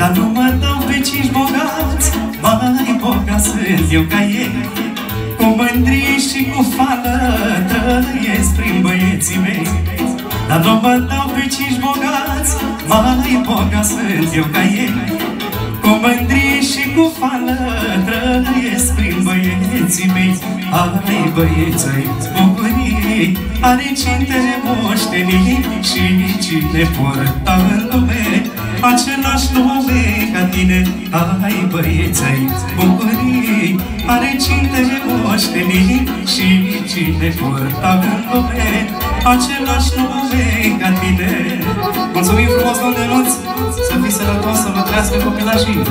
Dar nu mă dau pe cinci bogați Mai bogat sunt eu ca ei. Cu mândrie și cu fală Trăiesc prin băieții mei. Dar nu mă dau pe cinci bogați Mai bogat sunt eu ca ei. Cu mândrie și cu fală Trăiesc prin băieții mei. Ai băieței bucurii Are cine moștenii Și cine porta în lume. Același nume ca tine Ai băieței bucurii Are cine moștenii Și cine porta în lume. Același nume ca tine. Mulțumim frumos, domnule Luț Să fii sănătos, să vă trăiască copilașii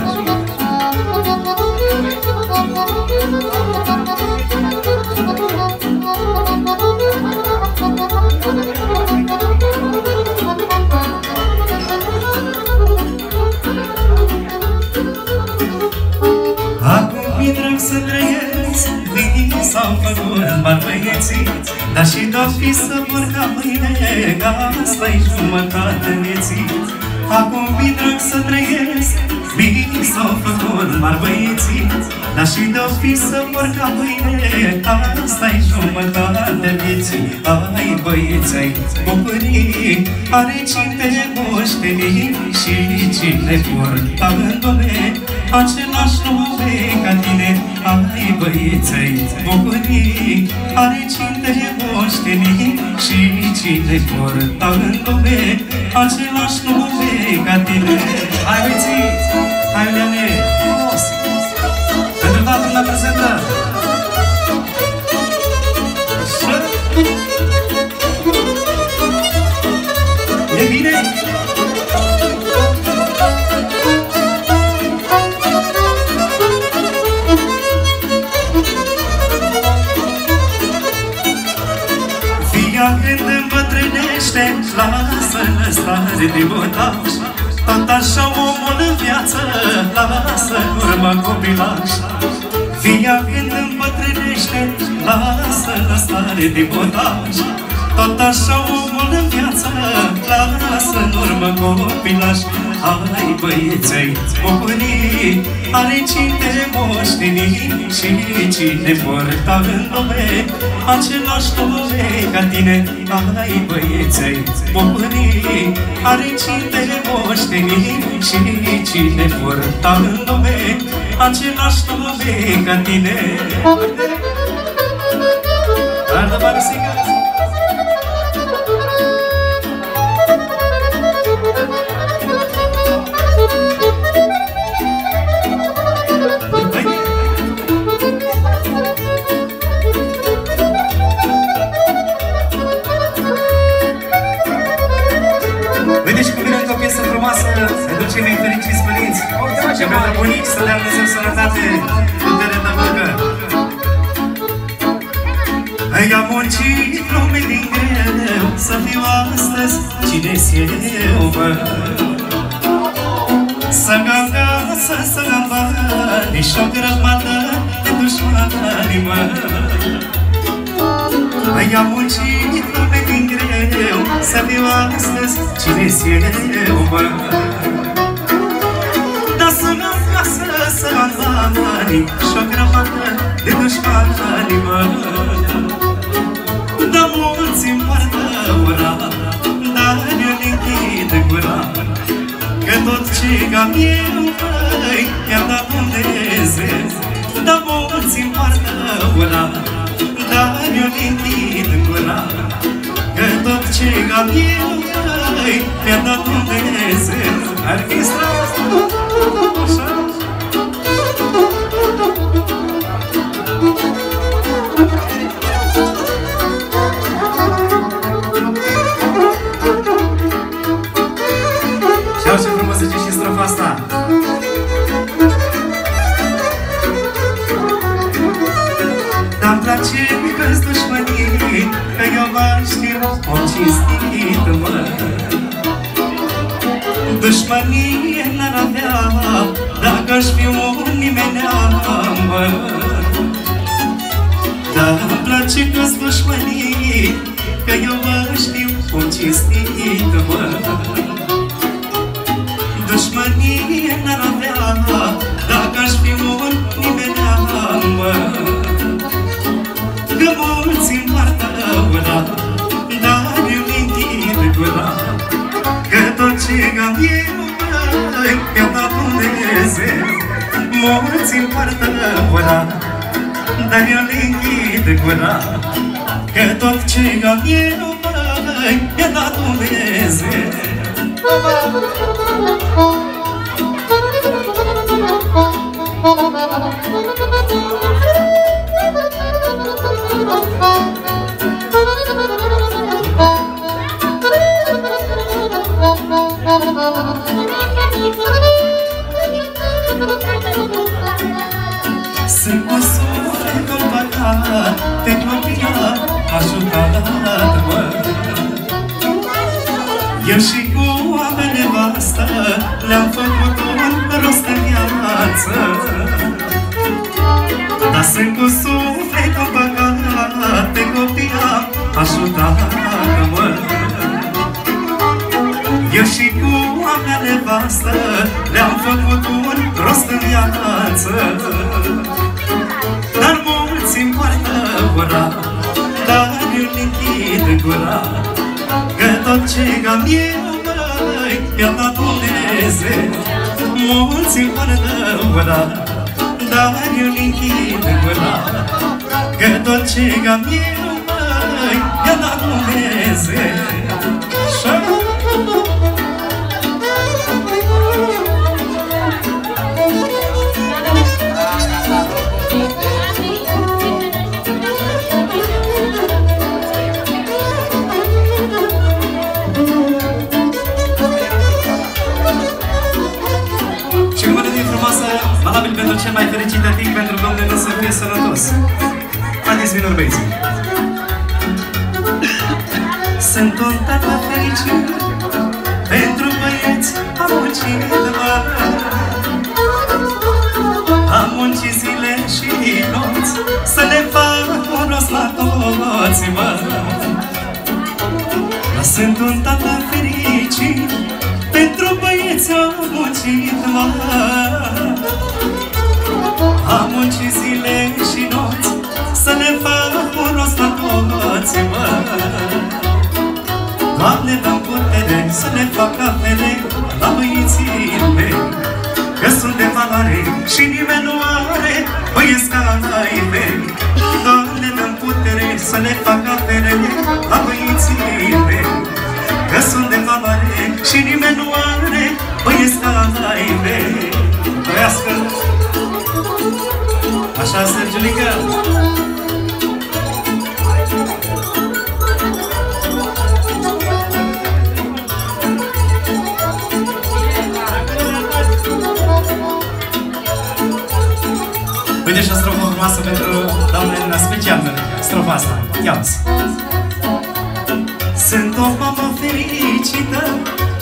Dar și doar fi să vor ca mâine Asta-i jumătate vieții Acum mi drag să trăiesc Vii sau făcut bani băieții. Dar și doar fi să vor ca mâine Asta-i jumătate vieții Ai băieți, ai bucurii Are cine moștenii Și cine porta în lume Același nume ca tine Ai băieței bucurii Are cine moștenii Și cine porta în lume Același nume ca tine. Hai băieții, hai Iuliane, frumos. Pentru toată lumea prezentă Lasă-l stare de botaș Tot așa omul în viață Lasă în urmă copilaș Fia când îmbătrânește Lasă-l stare de botaș tot așa omul în viață Lasă în urmă copilaș Ai băieței bucurii Are cine moștenii Și cine porta în lume. Același nume ca tine Ai băieței bucurii Are cine moștenii Și cine porta în lume. Același nume ca tine. Arda Marisica frumoasă pentru cei mai fericiți părinți. Și pentru bunici să le Dumnezeu sănătate, putere de văcă. Ai-a muncit lume din greu Să fiu astăzi cine-s eu, bă Să-mi acasă, să-mi am bani Și o grămadă de dușmani, mă. Ai-a muncit lume din greu Să fiu astăzi. Cine-s eu, bă Dar să-mi acasă, să-mi am bani Și o grămadă de dușmani, mă da mulți îmi poartă ura Dar eu închid gura. Că tot ce am eu, băi Mi-am dat Dumnezeu Da mulți îmi poartă ura Dar eu închid gura. Că tot ce am eu, băi Mi-am dat Dumnezeu Artistra Așa Dușmănie n-ar avea, Dacă-aș fi un nimenea, mă. Dar-mi place că-ți dușmănii, Că eu mă știu o cinstită, mă. Dușmănie am dar eu le închid gura Că tot ce am eu, măi, mi-a dat Dumnezeu Eu și cu oameni nevastă Le-am făcut un rost în viață. Dar sunt cu sufletul păcat Te copia ajutat-mă Eu și cu oameni nevastă Le-am făcut un rost în viață. Dar mulți îmi poartă ura Dar eu le închid gura. Că tot ce am eu, măi, mi-a dat Dumnezeu. Mulți îmi poartă ura Dar eu le închid gura Că tot ce am eu, măi, mi-a dat Dumnezeu. Și fie sănătos. Haideți, vinuri băieții! Sunt un tată fericit, pentru băieți am muncit, mă. Am muncit zile și nopți, să le fac un rost la toți, mă. Dar sunt un tată fericit, pentru băieți am muncit, mă Am muncit zile toți, mă Doamne, dăm putere să ne fac apele La băieții mei. Că sunt de valoare și nimeni nu are Băieți ca ai mei. Doamne, dăm putere să ne fac apele La băieții mei. Că sunt de valoare și nimeni nu are Băieți ca ai mei. Trăiască. Așa, Sergiulică și o strofă frumoasă pentru doamna Elena, special strofa asta. Ia-ți! Sunt o mamă fericită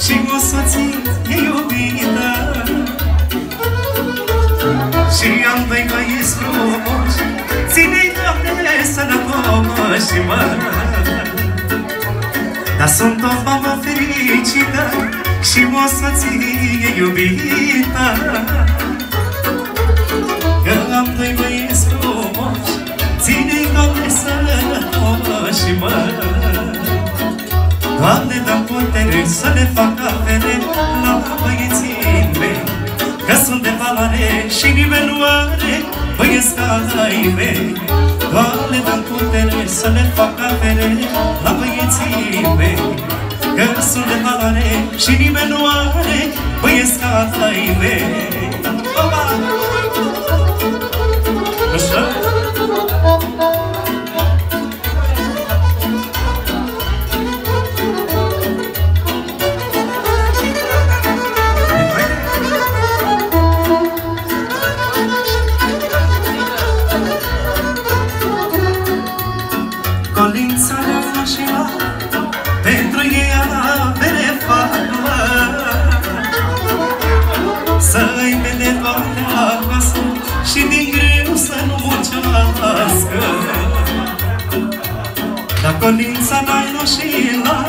și o soție iubită Și am doi băieți frumoși Ține Doamne sănătoși, mă Dar sunt o mamă fericită și o soție iubită Că am doi băieți frumoși Ține Doamne sănătoși, mă Doamne, dă putere să le fac avere la băieții mei Că sunt de valoare și nimeni nu are băieți ca ai mei. Doamne, dă putere să le fac avere la băieții mei Că sunt de valoare și nimeni nu are băieți ca ai mei. Opa! Colința n-ai și la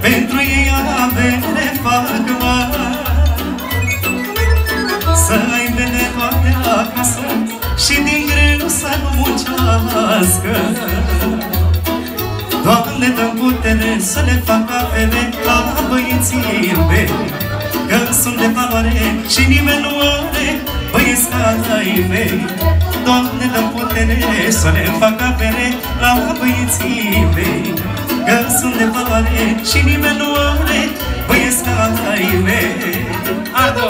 Pentru ei avere fac mă Să-i vede toate acasă Și din greu să nu muncească. Doamne, dă putere să le fac apele la băieții mei Că sunt de valoare și nimeni nu are Băieți ca ai mei Doamne, dă putere să ne facă avere La băieții mei Că sunt de valoare și nimeni nu are Băieți ca ai mei Ardo!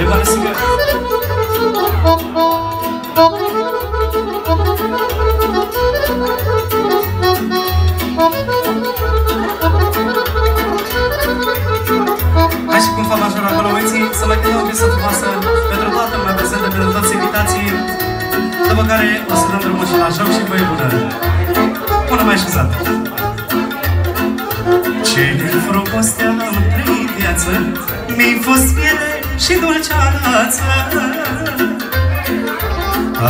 E vale Hai dăm drumul și la joc și voi bună. Bună mai așezat. Ce frumos te-am trăit viață, mi-ai fost miere și dulceață.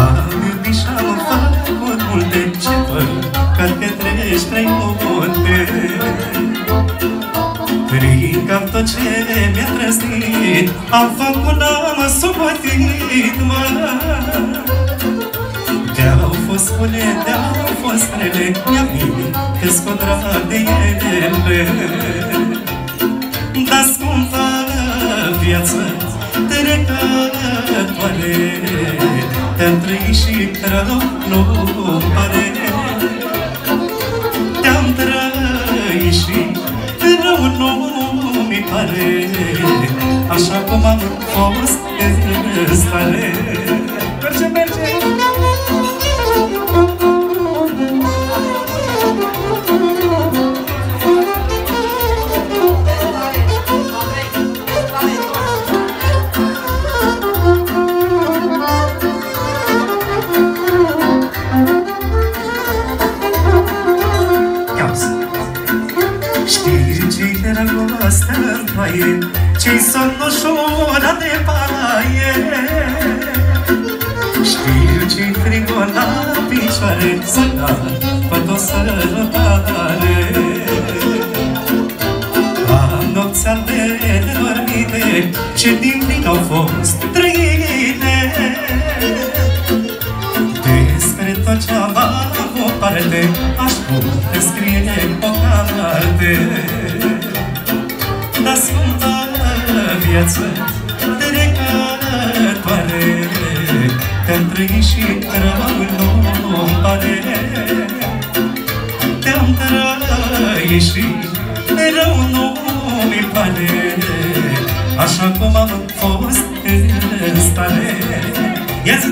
Am iubit și-am făcut multe ce văd, că te treci trei munte. Frigam tot ce mi-a trăsnit Am făcut, n-am socotit, mă Te-au fost bune, te-au fost rele Mi-a bine că scot de ele Dar scumpă viață trecătoare Te-am trăit și rău nu pare. Te-am trăit și rău nu mi pare. Așa cum am fost în stare picioare Să dau pe o sărătare Am nopți albe dormite Ce din plin au fost trăite Despre tot ce-am avut parte Aș putea scrie o carte la sfântă viață Te-am trăit și răul nu-mi pare Te-am trăit și rău nu-mi pare Așa cum am fost în stare. Ia zi,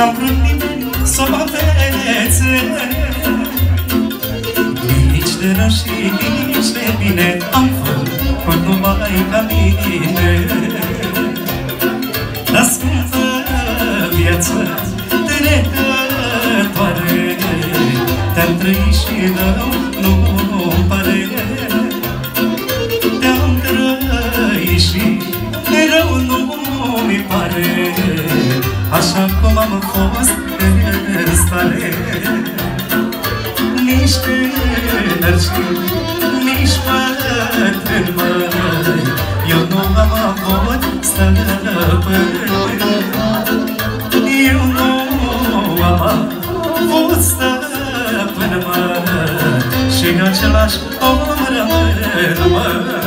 N-am vrut nimeni să mă vețe Nici de rău și nici de bine Am făcut numai ca mine. La scumpă viață trecătoare Te-am trăit și rău nu-mi pare. Te-am trăit și rău nu-mi pare Așa cum am fost în stare. Nici tânăr și nici bătrân măi Eu nu am avut stăpân Eu nu am avut stăpân mă Și în același om rămân mă Vă mulțumim